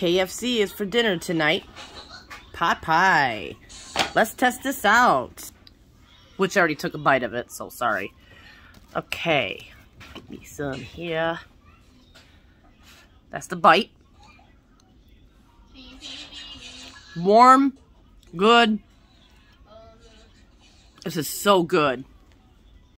KFC is for dinner tonight. Pot pie. Let's test this out. Which I already took a bite of it, so sorry. Okay. Give me some here. That's the bite. Warm. Good. This is so good.